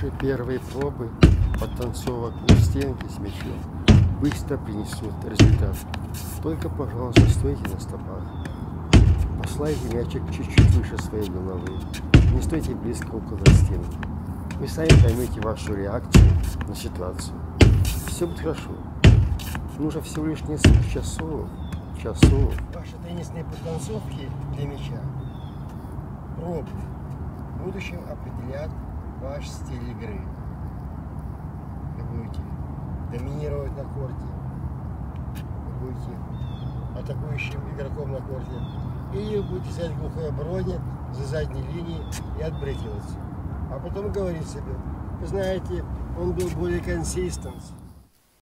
Ваши первые пробы подтанцовок у стенки с мячом быстро принесут результат. Только, пожалуйста, стойте на стопах. Послайте мячик чуть-чуть выше своей головы. Не стойте близко около стенки. Вы сами поймете вашу реакцию на ситуацию. Все будет хорошо. Нужно всего лишь несколько часов, часов. Ваши теннисные подтанцовки для мяча пробы в будущем определят ваш стиль игры. Вы будете доминировать на корте, вы будете атакующим игроком на корте, или вы будете стоять в глухой обороне за задней линией и отбрыкиваться. А потом говорить себе, вы знаете, он был более консистент,